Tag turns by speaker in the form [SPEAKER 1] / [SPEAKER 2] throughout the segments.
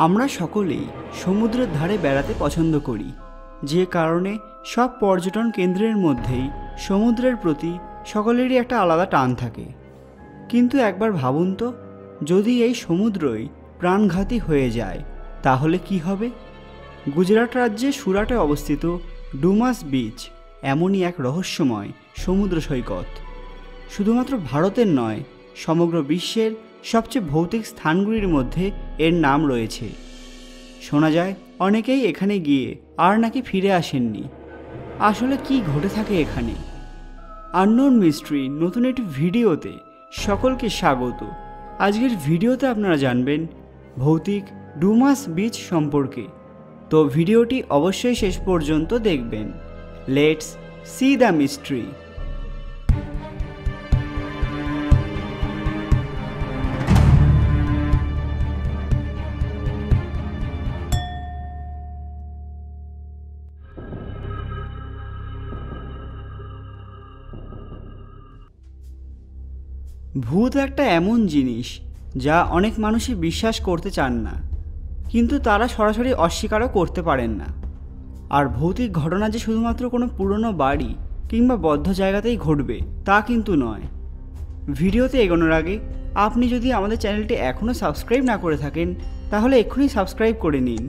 [SPEAKER 1] আমরা সকলেই সমুদ্রের ধারে বেড়াতে পছন্দ করি। যে কারণে সব পর্যটন কেন্দ্রের মধ্যেই সমুদ্রের প্রতি সকলেরই একটা আলাদা টান থাকে। কিন্তু একবার ভাবুন তো, যদি এই সমুদ্রই প্রাণঘাতী হয়ে যায়, তাহলে কি হবে? গুজরাট রাজ্যে সুরাটে অবস্থিত ডুমাস বিচ এমনই এক রহস্যময় সমুদ্র সৈকত। শুধুমাত্র ভারতের নয়, সমগ্র বিশ্বের সবচেয়ে ভৌতিক স্থানগুলির মধ্যে এর নাম রয়েছে। শোনা যায়, অনেকেই এখানে গিয়ে আর নাকি ফিরে আসেননি। আসলে কি ঘটে থাকে এখানে? আননোন মিস্ট্রি নতুন একটি ভিডিওতে সকলকে স্বাগত। আজকের ভিডিওতে আপনারা জানবেন ভৌতিক ডুমাস বিচ সম্পর্কে। তো ভিডিওটি অবশ্যই শেষ পর্যন্ত দেখবেন। লেটস সি দ্য মিস্ট্রি ভূত একটা এমন জিনিস যা অনেক মানুষই বিশ্বাস করতে চান না, কিন্তু তারা সরাসরি অস্বীকারও করতে পারেন না। আর ভৌতিক ঘটনা যে শুধুমাত্র কোনো পুরনো বাড়ি কিংবা বদ্ধ জায়গাতেই ঘটবে, তা কিন্তু নয়। ভিডিওতে এগোনোর আগে আপনি যদি আমাদের চ্যানেলটি এখনও সাবস্ক্রাইব না করে থাকেন, তাহলে এক্ষুনি সাবস্ক্রাইব করে নিন।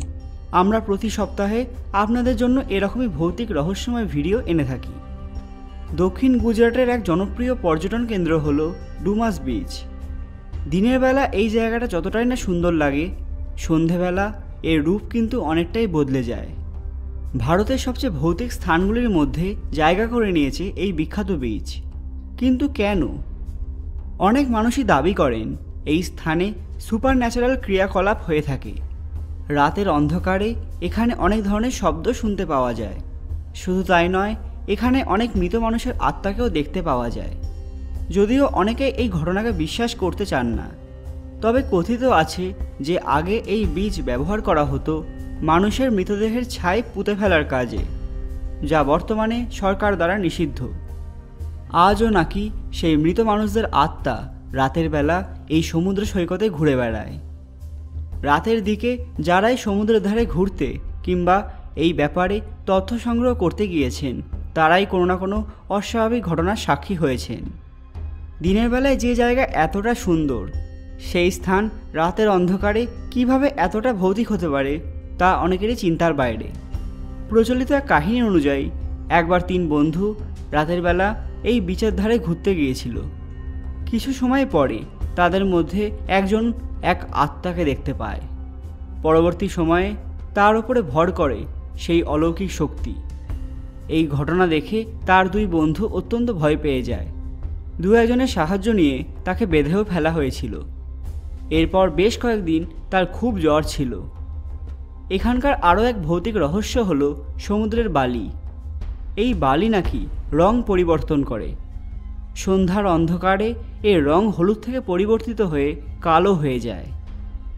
[SPEAKER 1] আমরা প্রতি সপ্তাহে আপনাদের জন্য এরকমই ভৌতিক রহস্যময় ভিডিও এনে থাকি। দক্ষিণ গুজরাটের এক জনপ্রিয় পর্যটন কেন্দ্র হল ডুমাস বিচ। দিনের বেলা এই জায়গাটা যতটাই না সুন্দর লাগে, সন্ধেবেলা এর রূপ কিন্তু অনেকটাই বদলে যায়। ভারতের সবচেয়ে ভৌতিক স্থানগুলির মধ্যে জায়গা করে নিয়েছে এই বিখ্যাত বিচ। কিন্তু কেন? অনেক মানুষই দাবি করেন, এই স্থানে সুপার ন্যাচারাল ক্রিয়াকলাপ হয়ে থাকে। রাতের অন্ধকারে এখানে অনেক ধরনের শব্দ শুনতে পাওয়া যায়। শুধু তাই নয় এখানে অনেক মৃত মানুষের আত্মাকেও দেখতে পাওয়া যায়। যদিও অনেকে এই ঘটনাকে বিশ্বাস করতে চান না। তবে কথিত আছে যে আগে এই বীজ ব্যবহার করা হতো মানুষের মৃতদেহের ছাই পুঁতে ফেলার কাজে, যা বর্তমানে সরকার দ্বারা নিষিদ্ধ। আজও নাকি সেই মৃত মানুষদের আত্মা রাতের বেলা এই সমুদ্র সৈকতে ঘুরে বেড়ায়। রাতের দিকে যারাই সমুদ্রের ধারে ঘুরতে কিংবা এই ব্যাপারে তথ্য সংগ্রহ করতে গিয়েছেন তারাই কোনো না কোনো অস্বাভাবিক ঘটনার সাক্ষী হয়েছেন। দিনের বেলায় যে জায়গা এতটা সুন্দর, সেই স্থান রাতের অন্ধকারে কীভাবে এতটা ভৌতিক হতে পারে, তা অনেকেরই চিন্তার বাইরে। প্রচলিত এক কাহিনী অনুযায়ী, একবার তিন বন্ধু রাতের বেলা এই বিচার ধারে ঘুরতে গিয়েছিল। কিছু সময় পরে তাদের মধ্যে একজন এক আত্মাকে দেখতে পায়। পরবর্তী সময়ে তার উপরে ভর করে সেই অলৌকিক শক্তি। এই ঘটনা দেখে তার দুই বন্ধু অত্যন্ত ভয় পেয়ে যায়। দু একজনের সাহায্য নিয়ে তাকে বেঁধেও ফেলা হয়েছিল। এরপর বেশ কয়েকদিন তার খুব জ্বর ছিল। এখানকার আরও এক ভৌতিক রহস্য হলো সমুদ্রের বালি। এই বালি নাকি রং পরিবর্তন করে। সন্ধ্যার অন্ধকারে এর রং হলুদ থেকে পরিবর্তিত হয়ে কালো হয়ে যায়।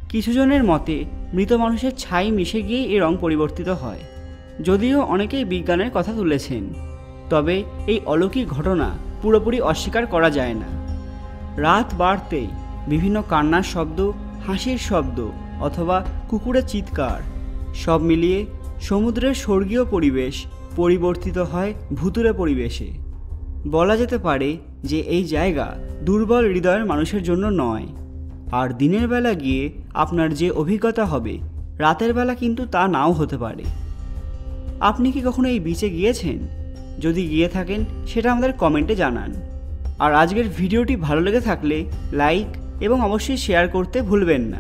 [SPEAKER 1] কিছুজনের মতে মৃত মানুষের ছাই মিশে গিয়েই এ রং পরিবর্তিত হয়। যদিও অনেকেই বিজ্ঞানের কথা তুলেছেন, তবে এই অলৌকিক ঘটনা পুরোপুরি অস্বীকার করা যায় না। রাত বাড়তেই বিভিন্ন কান্নার শব্দ, হাসির শব্দ অথবা কুকুরের চিৎকার সব মিলিয়ে সমুদ্রের স্বর্গীয় পরিবেশ পরিবর্তিত হয় ভুতুরে পরিবেশে। বলা যেতে পারে যে এই জায়গা দুর্বল হৃদয়ের মানুষের জন্য নয়। আর দিনের বেলা গিয়ে আপনার যে অভিজ্ঞতা হবে, রাতের বেলা কিন্তু তা নাও হতে পারে। আপনি কি কখনো এই বিচে গিয়েছেন? যদি গিয়ে থাকেন, সেটা আমাদের কমেন্টে জানান। আর আজকের ভিডিওটি ভালো লেগে থাকলে লাইক এবং অবশ্যই শেয়ার করতে ভুলবেন না।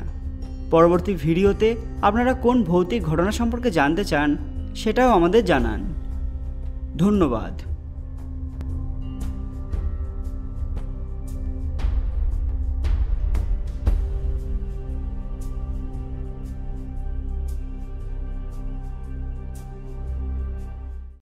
[SPEAKER 1] পরবর্তী ভিডিওতে আপনারা কোন ভৌতিক ঘটনা সম্পর্কে জানতে চান, সেটাও আমাদের জানান। ধন্যবাদ।